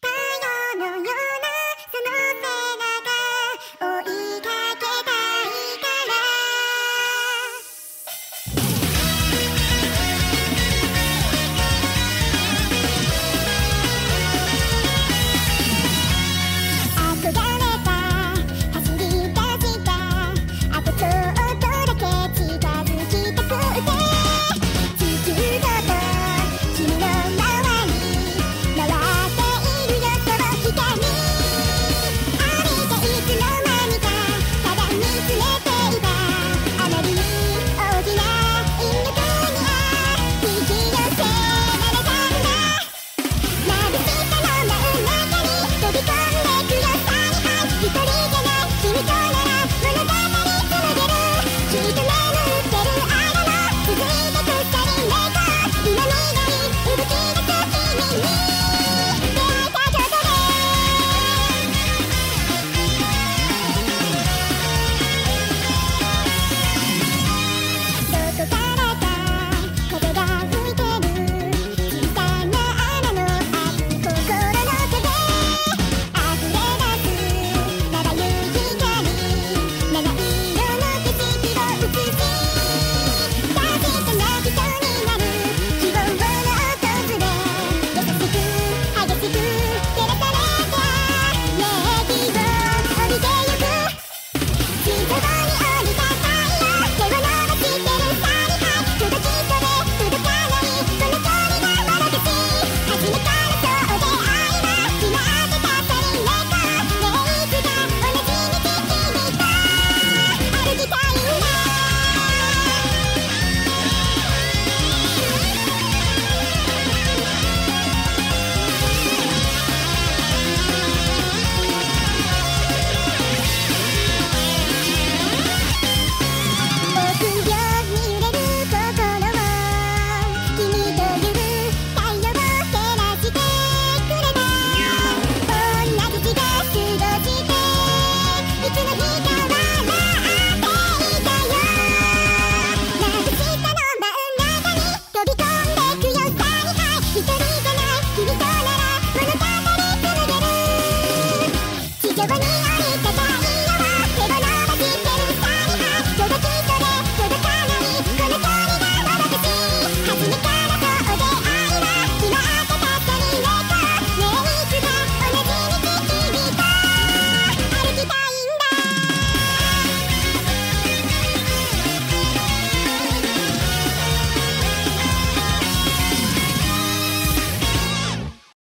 Bye.